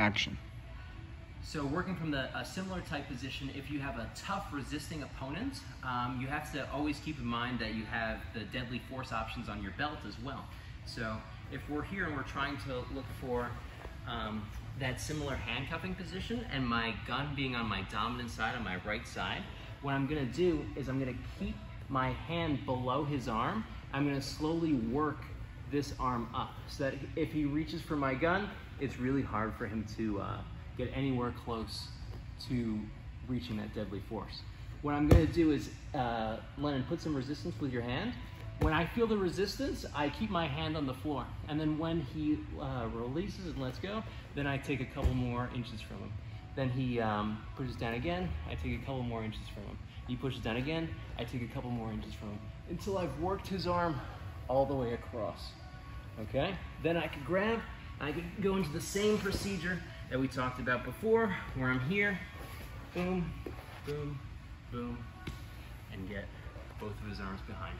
action. So working from the, a similar type position, if you have a tough resisting opponent, um, you have to always keep in mind that you have the deadly force options on your belt as well. So if we're here and we're trying to look for um, that similar handcuffing position and my gun being on my dominant side, on my right side, what I'm gonna do is I'm gonna keep my hand below his arm. I'm gonna slowly work this arm up so that if he reaches for my gun, it's really hard for him to uh, get anywhere close to reaching that deadly force. What I'm gonna do is, uh, Lennon, put some resistance with your hand. When I feel the resistance, I keep my hand on the floor. And then when he uh, releases and lets go, then I take a couple more inches from him. Then he um, pushes down again, I take a couple more inches from him. He pushes down again, I take a couple more inches from him. Until I've worked his arm all the way across. Okay, then I could grab, I could go into the same procedure that we talked about before, where I'm here, boom, boom, boom, and get both of his arms behind.